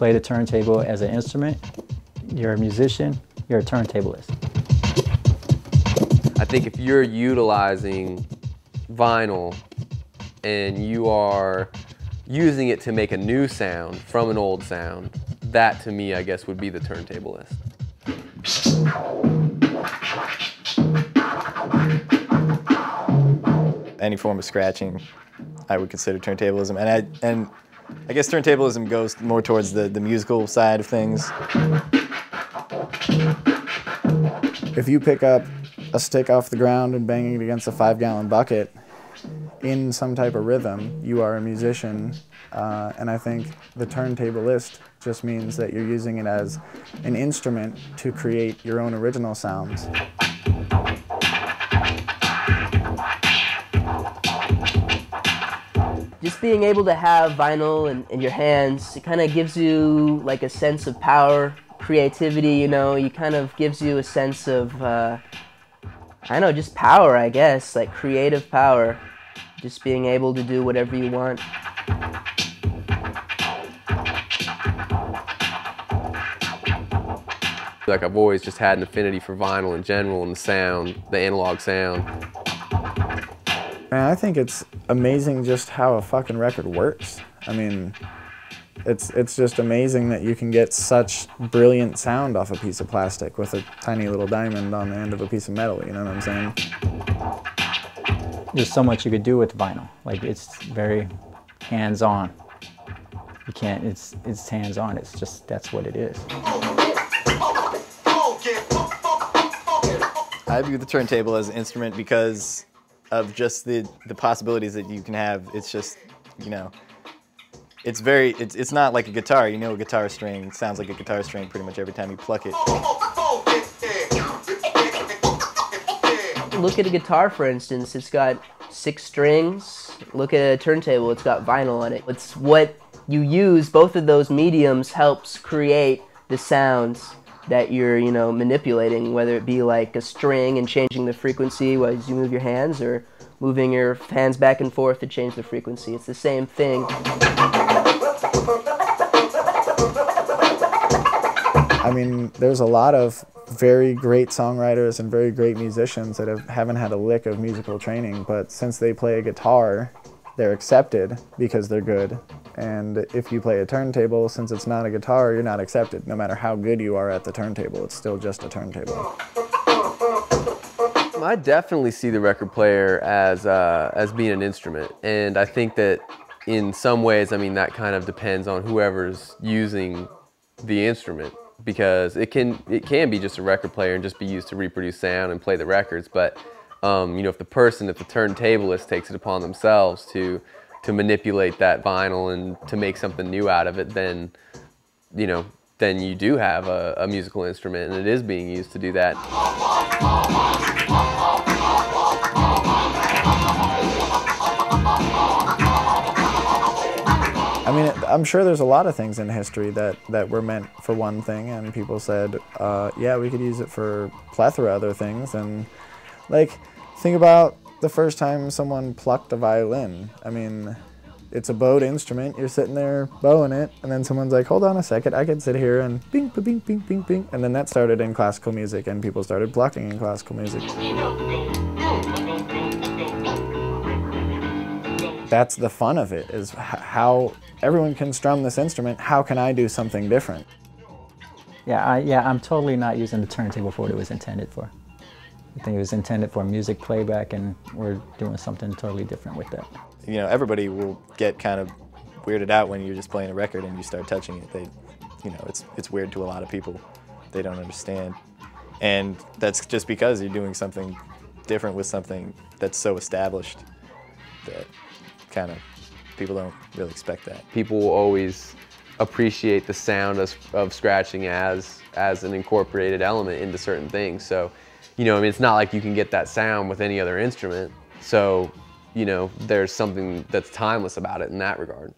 You play the turntable as an instrument, you're a musician, you're a turntablist. I think if you're utilizing vinyl and you are using it to make a new sound from an old sound, that to me, I guess, would be the turntablist. Any form of scratching, I would consider turntablism, and I and I guess turntablism goes more towards the the musical side of things. If you pick up a stick off the ground and bang it against a five gallon bucket in some type of rhythm, you are a musician. Uh, and I think the turntablist just means that you're using it as an instrument to create your own original sounds. Just being able to have vinyl in, in your hands, it kind of gives you like a sense of power, creativity, you know, it kind of gives you a sense of, uh, I don't know, just power, I guess, like creative power. Just being able to do whatever you want. Like I've always just had an affinity for vinyl in general and the sound, the analog sound. Man, I think it's amazing just how a fucking record works. I mean, it's it's just amazing that you can get such brilliant sound off a piece of plastic with a tiny little diamond on the end of a piece of metal, you know what I'm saying? There's so much you could do with vinyl. Like it's very hands-on. You can't, it's, it's hands-on. It's just, that's what it is. I view the turntable as an instrument because of just the the possibilities that you can have. It's just, you know, it's very, it's, it's not like a guitar. You know a guitar string sounds like a guitar string pretty much every time you pluck it. Look at a guitar, for instance. It's got six strings. Look at a turntable. It's got vinyl on it. It's what you use. Both of those mediums helps create the sounds that you're, you know, manipulating, whether it be like a string and changing the frequency as you move your hands or moving your hands back and forth to change the frequency. It's the same thing. I mean, there's a lot of very great songwriters and very great musicians that have, haven't had a lick of musical training, but since they play a guitar, they're accepted because they're good. And if you play a turntable, since it's not a guitar, you're not accepted. No matter how good you are at the turntable, it's still just a turntable. I definitely see the record player as uh, as being an instrument, and I think that in some ways, I mean that kind of depends on whoever's using the instrument because it can it can be just a record player and just be used to reproduce sound and play the records, but um, you know if the person, if the turntablist takes it upon themselves to to manipulate that vinyl and to make something new out of it, then you know then you do have a, a musical instrument and it is being used to do that. I mean, I'm sure there's a lot of things in history that, that were meant for one thing, and people said, uh, yeah, we could use it for plethora other things. And, like, think about the first time someone plucked a violin. I mean, it's a bowed instrument. You're sitting there bowing it, and then someone's like, hold on a second, I can sit here and bing, bing, bing, bing, bing. And then that started in classical music, and people started plucking in classical music. That's the fun of it, is how everyone can strum this instrument. How can I do something different? Yeah, I, yeah, I'm totally not using the turntable for what it was intended for. I think it was intended for music playback, and we're doing something totally different with that. You know, everybody will get kind of weirded out when you're just playing a record and you start touching it. They, you know, it's it's weird to a lot of people. They don't understand, and that's just because you're doing something different with something that's so established that kind of people don't really expect that. People will always appreciate the sound of, of scratching as as an incorporated element into certain things. So, you know, I mean, it's not like you can get that sound with any other instrument. So, you know, there's something that's timeless about it in that regard.